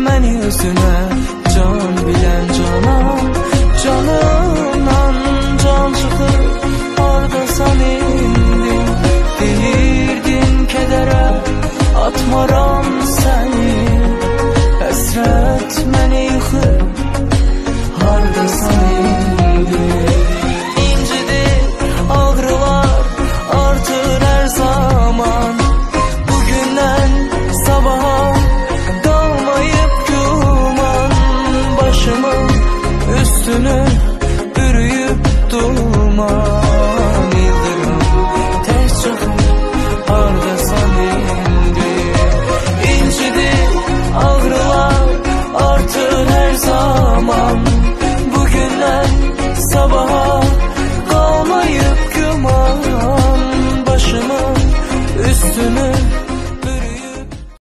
gitmen yüzüne be bile üstüne bürüyüp duman Yıldırım tez çakıp ardasan indi. İncidi ağrılar artır her zaman. Bugünden sabaha kalmayıp güman Başını üstünü